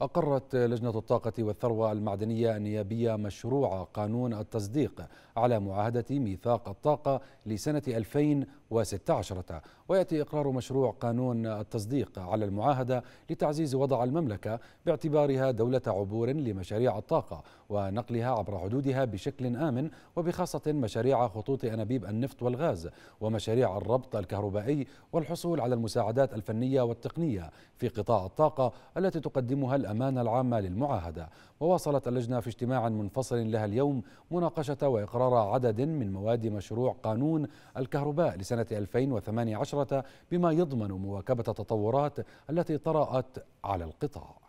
أقرت لجنة الطاقة والثروة المعدنية النيابية مشروع قانون التصديق على معاهدة ميثاق الطاقة لسنة 2016 ويأتي إقرار مشروع قانون التصديق على المعاهدة لتعزيز وضع المملكة باعتبارها دولة عبور لمشاريع الطاقة ونقلها عبر حدودها بشكل آمن وبخاصة مشاريع خطوط أنابيب النفط والغاز ومشاريع الربط الكهربائي والحصول على المساعدات الفنية والتقنية في قطاع الطاقة التي تقدمها الأمانة العامة للمعاهدة. وواصلت اللجنة في اجتماع منفصل لها اليوم مناقشة وإقرار عدد من مواد مشروع قانون الكهرباء لسنة 2018 بما يضمن مواكبة التطورات التي طرأت على القطاع.